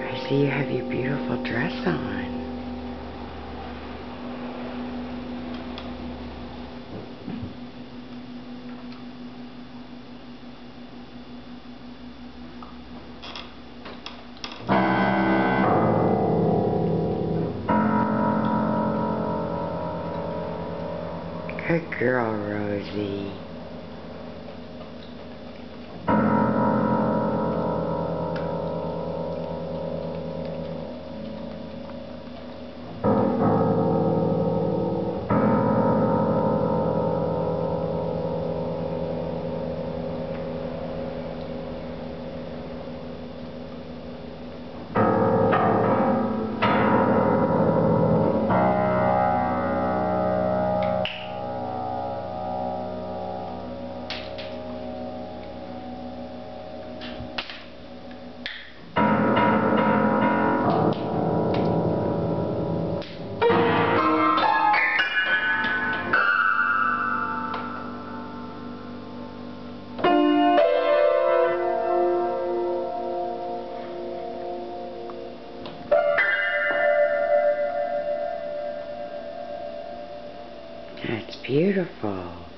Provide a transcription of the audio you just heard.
I see you have your beautiful dress on. Good girl, Rosie. That's beautiful.